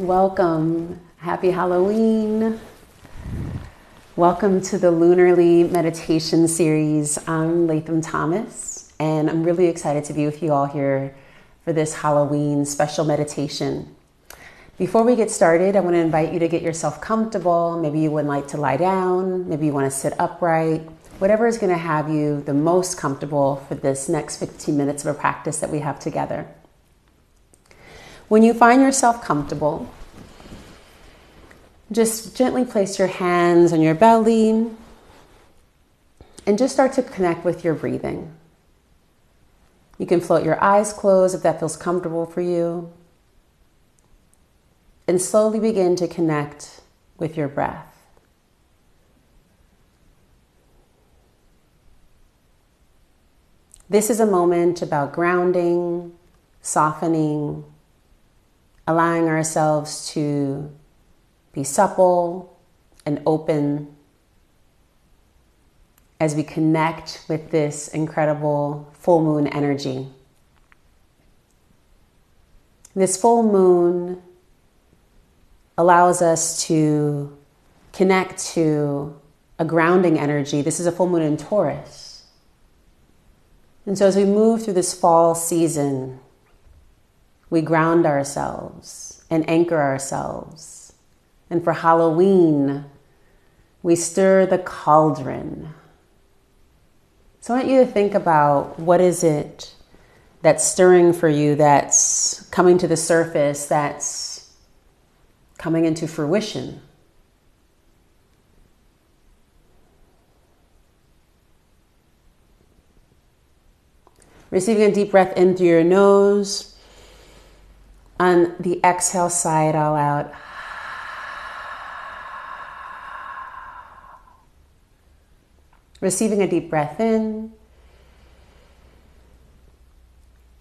Welcome. Happy Halloween. Welcome to the Lunarly Meditation Series. I'm Latham Thomas, and I'm really excited to be with you all here for this Halloween special meditation. Before we get started, I want to invite you to get yourself comfortable. Maybe you would like to lie down, maybe you want to sit upright, whatever is going to have you the most comfortable for this next 15 minutes of a practice that we have together. When you find yourself comfortable, just gently place your hands on your belly and just start to connect with your breathing. You can float your eyes closed if that feels comfortable for you. And slowly begin to connect with your breath. This is a moment about grounding, softening, allowing ourselves to be supple and open as we connect with this incredible full moon energy. This full moon allows us to connect to a grounding energy. This is a full moon in Taurus. And so, as we move through this fall season, we ground ourselves and anchor ourselves. And for Halloween, we stir the cauldron. So I want you to think about what is it that's stirring for you, that's coming to the surface, that's coming into fruition. Receiving a deep breath in through your nose on the exhale side, all out. Receiving a deep breath in.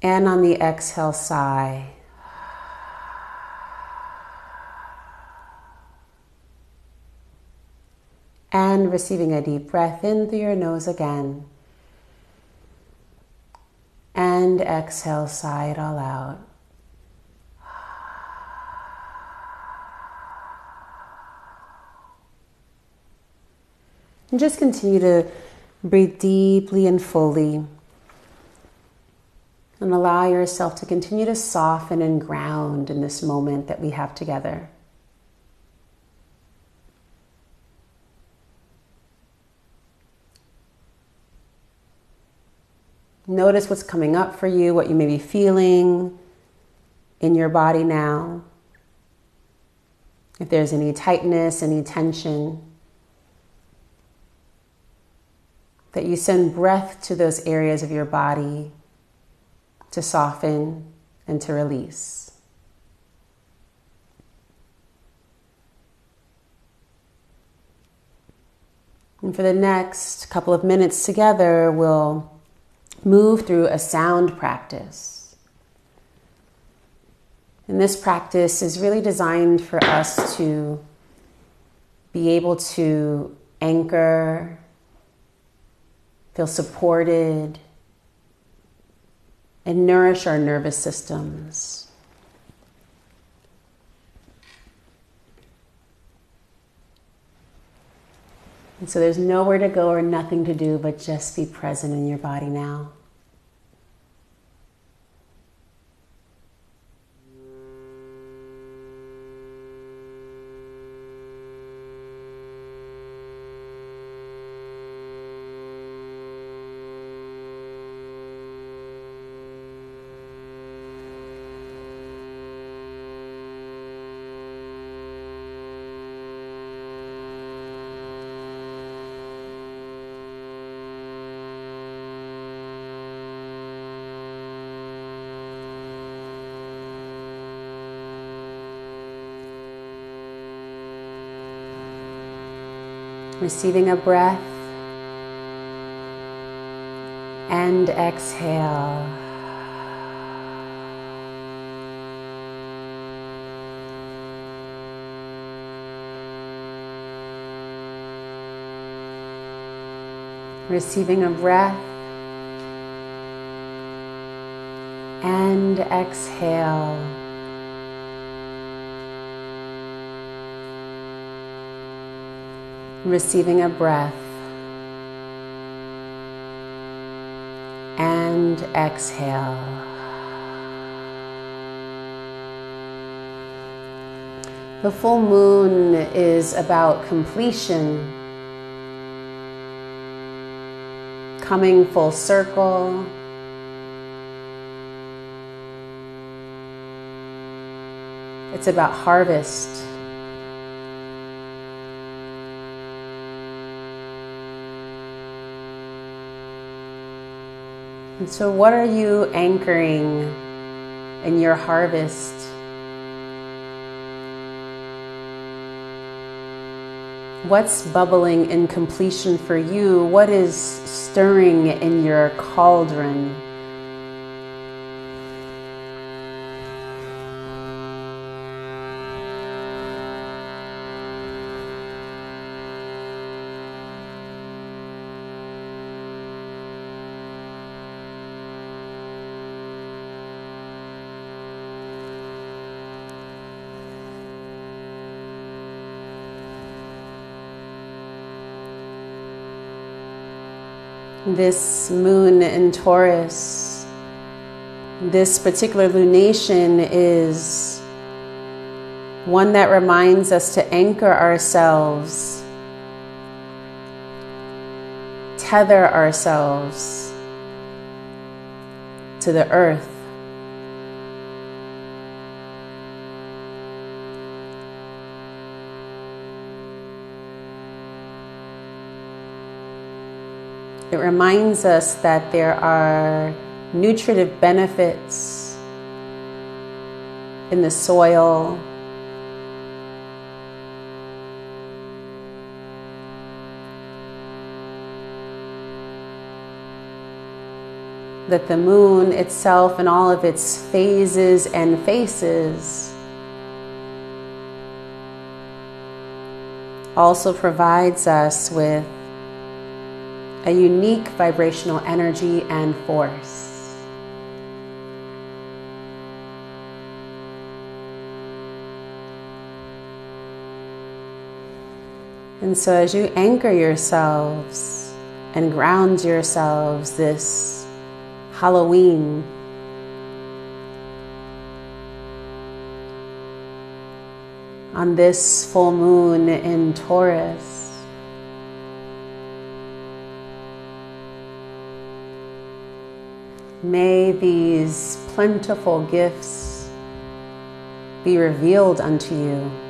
And on the exhale, sigh. And receiving a deep breath in through your nose again. And exhale, sigh it all out. And just continue to breathe deeply and fully. And allow yourself to continue to soften and ground in this moment that we have together. Notice what's coming up for you, what you may be feeling in your body now. If there's any tightness, any tension. That you send breath to those areas of your body to soften and to release. And for the next couple of minutes together, we'll move through a sound practice. And this practice is really designed for us to be able to anchor feel supported, and nourish our nervous systems. And so there's nowhere to go or nothing to do but just be present in your body now. Receiving a breath and exhale. Receiving a breath and exhale. Receiving a breath, and exhale. The full moon is about completion, coming full circle. It's about harvest. And so, what are you anchoring in your harvest? What's bubbling in completion for you? What is stirring in your cauldron? This moon in Taurus, this particular lunation is one that reminds us to anchor ourselves, tether ourselves to the earth. It reminds us that there are nutritive benefits in the soil. That the moon itself and all of its phases and faces also provides us with a unique vibrational energy and force. And so, as you anchor yourselves and ground yourselves this Halloween, on this full moon in Taurus, May these plentiful gifts be revealed unto you.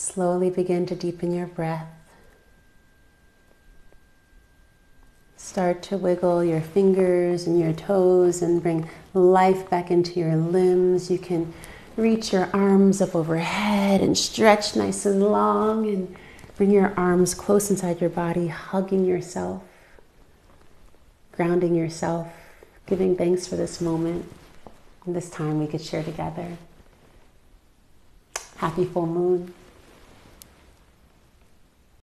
Slowly begin to deepen your breath. Start to wiggle your fingers and your toes and bring life back into your limbs. You can reach your arms up overhead and stretch nice and long and bring your arms close inside your body, hugging yourself, grounding yourself, giving thanks for this moment and this time we could share together. Happy full moon.